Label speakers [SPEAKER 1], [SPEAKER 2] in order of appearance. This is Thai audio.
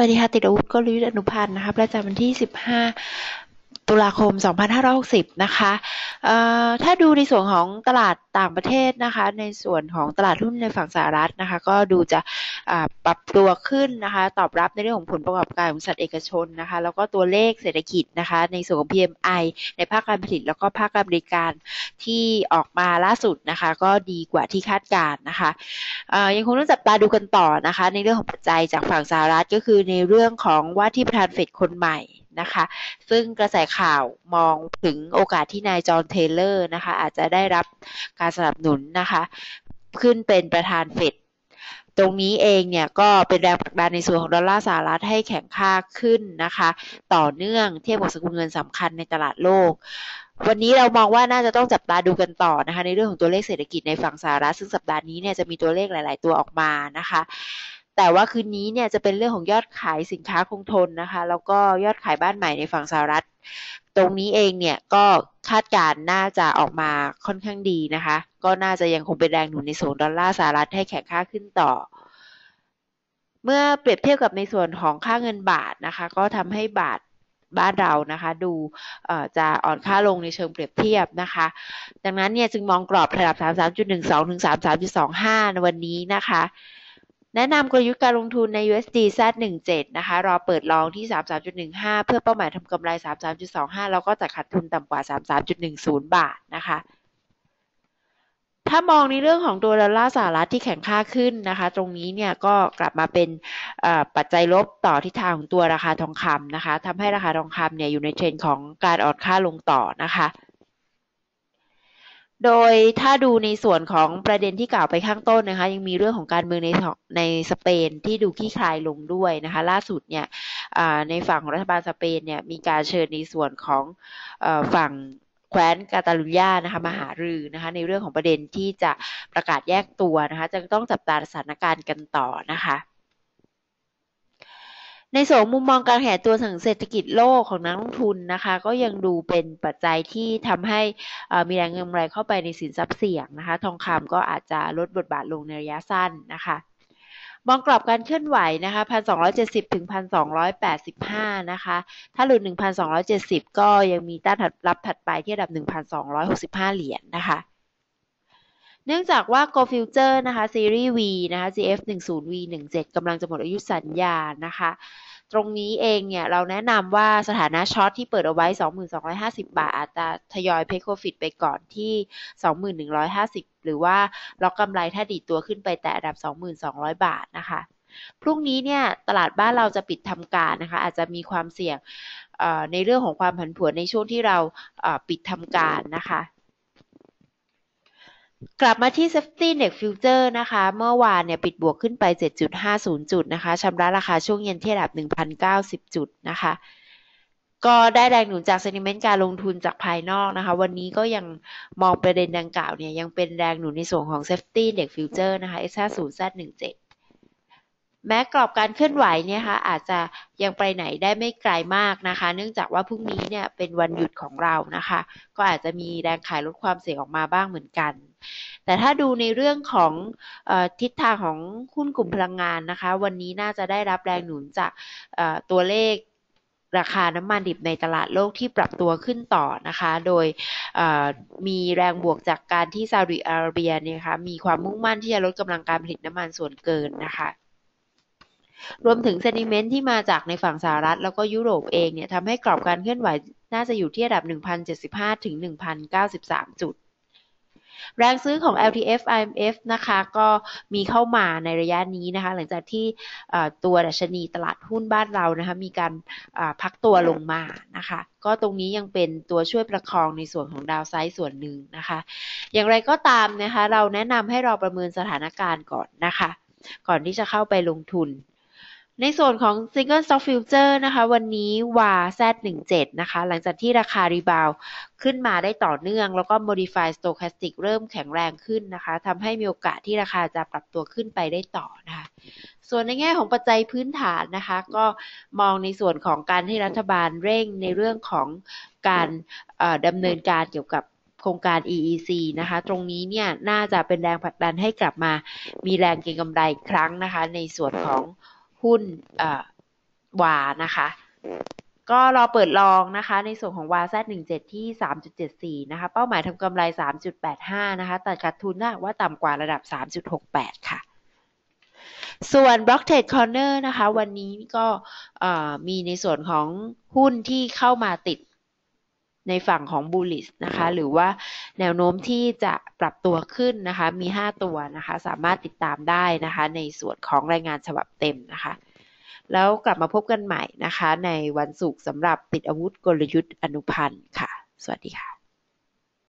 [SPEAKER 1] วัสดีค่ะ ติดอาวุธกลยุทธ์อนุพันธ์นะคะ ประจำวันที่ 15 ตุลาคม 2560 นะคะถ้าดูในส่วนของตลาดต่างประเทศนะคะ ในส่วนของตลาดหุ้นในฝั่งสหรัฐนะคะ ก็ดูจะปรับตัวขึ้นนะคะ ตอบรับในเรื่องของผลประกอบการของสัตว์เอกชนนะคะ แล้วก็ตัวเลขเศรษฐกิจนะคะ ในส่วนของ PMI ในภาคการผลิตแล้วก็ภาคการบริการที่ออกมาล่าสุดนะคะ ก็ดีกว่าที่คาดการนะคะยังคงต้องจับตาดูกันต่อนะคะ ในเรื่องของปัจจัยจากฝั่งสหรัฐก็คือในเรื่องของว่าที่ประธานเฟดคนใหม่ นะคะ ซึ่งกระแสข่าวมองถึงโอกาสที่นายจอห์นเทเลอร์นะคะ อาจจะได้รับการสนับสนุนนะคะ ขึ้นเป็นประธานเฟดตรงนี้เองเนี่ยก็เป็นแรงผลักดันในส่วนของดอลลาร์สหรัฐให้แข็งค่าขึ้นนะคะ ต่อเนื่องเทียบกับสกุลเงินสำคัญในตลาดโลกวันนี้เรามองว่าน่าจะต้องจับตาดูกันต่อนะคะ ในเรื่องของตัวเลขเศรษฐกิจในฝั่งสหรัฐซึ่งสัปดาห์นี้เนี่ยจะมีตัวเลขหลาย ๆ ตัวออกมานะคะ แต่ว่าคืนนี้เนี่ยจะเป็นเรื่องของยอดขายสินค้าคงทนนะคะ แล้วก็ยอดขายบ้านใหม่ในฝั่งสหรัฐ ตรงนี้เองเนี่ยก็คาดการน่าจะออกมาค่อนข้างดีนะคะ ก็น่าจะยังคงเป็นแรงหนุนในส่วนดอลลาร์สหรัฐให้แข็งค่าขึ้นต่อ เมื่อเปรียบเทียบกับในส่วนของค่าเงินบาทนะคะ ก็ทำให้บาทบ้านเรานะคะ ดูจะอ่อนค่าลงในเชิงเปรียบเทียบนะคะ ดังนั้นเนี่ยจึงมองกรอบระดับ 33.12 ถึง 33.25 ในวันนี้นะคะ แนะนำกลยุทธ์การลงทุนใน USD Z17 นะคะ รอเปิด long ที่ 33.15 เพื่อเป้าหมายทำกำไร 33.25 แล้วก็ตัดขาดทุนต่ำกว่า 33.10 บาทนะคะถ้ามองในเรื่องของตัวดอลลาร์สหรัฐที่แข็งค่าขึ้นนะคะ ตรงนี้เนี่ยก็กลับมาเป็นปัจจัยลบต่อทิศทางของตัวราคาทองคำนะคะทำให้ราคาทองคำเนี่ยอยู่ในเทรนด์ของการอ่อนค่าลงต่อนะคะ โดยถ้าดูในส่วนของประเด็นที่กล่าวไปข้างต้นนะคะ ยังมีเรื่องของการเมืองในในสเปนที่ดูขี้คลายลงด้วยนะคะ ล่าสุดเนี่ยในฝั่งของรัฐบาลสเปนเนี่ยมีการเชิญในส่วนของฝั่งแคว้นกาตาลุญญานะคะมาหารือนะคะในเรื่องของประเด็นที่จะประกาศแยกตัวนะคะจะต้องจับตาสถานการณ์กันต่อนะคะ ในส่วนมุมมองการแข่ตัวทางเศรษฐกิจโลกของนักลงทุนนะคะ ก็ยังดูเป็นปัจจัยที่ทำให้มีแรงเงินไรเข้าไปในสินทรัพย์เสี่ยงนะคะ ทองคำก็อาจจะลดบทบาทลงในระยะสั้นนะคะมองกรอบการเคลื่อนไหวนะคะ1,270 ถึง 1,285 นะคะ ถ้าหลุด 1,270 ก็ยังมีต้านรับถัดไปที่ระดับ 1,265 เหรียญนนะคะ เนื่องจากว่า Go Future นะคะซีรีส์ V นะคะ GF 1 0 V 1 7กำลังจะหมดอายุสัญญานะคะ ตรงนี้เองเนี่ย เราแนะนำว่าสถานะช็อตที่เปิดเอาไว้ 2250 บาท อาจจะทยอยเพคโคฟิตไปก่อนที่ 2150 หรือว่าล็อกกำไรถ้าดีตัวขึ้นไปแต่ระดับ 2200 บาทนะคะพรุ่งนี้เนี่ยตลาดบ้านเราจะปิดทำการนะคะ อาจจะมีความเสี่ยงในเรื่องของความผันผวนในช่วงที่เราปิดทำการนะคะ กลับมาที่ Safety Index Future นะคะ เมื่อวานเนี่ยปิดบวกขึ้นไป 7.50 จุดนะคะชำระราคาช่วงเย็นที่ระดับ 1,090 จุดนะคะ ก็ได้แรงหนุนจากเซนิเมนต์การลงทุนจากภายนอกนะคะ วันนี้ก็ยังมองประเด็นดังกล่าวเนี่ยยังเป็นแรงหนุนในส่วนของ Safety Index Future นะคะ S50 Z17 แม้กรอบการเคลื่อนไหวเนี่ยค่ะอาจจะยังไปไหนได้ไม่ไกลมากนะคะ เนื่องจากว่าพรุ่งนี้เนี่ยเป็นวันหยุดของเรานะคะ ก็อาจจะมีแรงขายลดความเสี่ยงออกมาบ้างเหมือนกัน แต่ถ้าดูในเรื่องของอทิศทางของหุ้นกลุ่มพลังงานนะคะ วันนี้น่าจะได้รับแรงหนุนจากตัวเลขราคาน้ำมันดิบในตลาดโลกที่ปรับตัวขึ้นต่อนะคะ โดยมีแรงบวกจากการที่ซาอุดิอาระเบียเนี่ยคะมีความมุ่งมั่นที่จะลดกำลังการผลิตน้ำมันส่วนเกินนะคะ รวมถึงเซนิเมนต์ที่มาจากในฝั่งสหรัฐ แล้วก็ยุโรปเองเนี่ยทำให้กรอบการเคลื่อนไหวน่าจะอยู่ที่ระดับ 1,075 ถึง 1,093 จุด แรงซื้อของ LTF IMF นะคะก็มีเข้ามาในระยะนี้นะคะ หลังจากที่ตัวดัชนีตลาดหุ้นบ้านเรานะคะมีการพักตัวลงมานะคะ ก็ตรงนี้ยังเป็นตัวช่วยประคองในส่วนของดาวไซด์ส่วนหนึ่งนะคะ อย่างไรก็ตามนะคะ เราแนะนำให้เราประเมินสถานการณ์ก่อนนะคะ ก่อนที่จะเข้าไปลงทุน ในส่วนของ Single Stock Future นะคะ วันนี้วา Z17 นะคะ หลังจากที่ราคารีบาวขึ้นมาได้ต่อเนื่อง แล้วก็ Modify Stochastic เริ่มแข็งแรงขึ้นนะคะทำให้มีโอกาสที่ราคาจะปรับตัวขึ้นไปได้ต่อนะคะ ส่วนในแง่ของปัจจัยพื้นฐานนะคะ ก็มองในส่วนของการให้รัฐบาลเร่งในเรื่องของการดำเนินการเกี่ยวกับโครงการ EEC นะคะ ตรงนี้เนี่ยน่าจะเป็นแรงผลักดันให้กลับมามีแรงเก็งกำไรครั้งนะคะ ในส่วนของ หุ้นวานะคะ ก็รอเปิดลองนะคะ ในส่วนของวา Z17 ที่3.74นะคะ เป้าหมายทำกำไร3.85นะคะ แต่ขาดทุนนะว่าต่ำกว่าระดับ3.68ค่ะส่วน Block Trade Corner นะคะ วันนี้ก็มีในส่วนของหุ้นที่เข้ามาติด ในฝั่งของ bullish นะคะ หรือว่าแนวโน้มที่จะปรับตัวขึ้นนะคะ มี 5 ตัวนะคะ สามารถติดตามได้นะคะ ในส่วนของรายงานฉบับเต็มนะคะ แล้วกลับมาพบกันใหม่นะคะ ในวันศุกร์สำหรับติดอาวุธกลยุทธ์อนุพันธ์ค่ะ สวัสดีค่ะ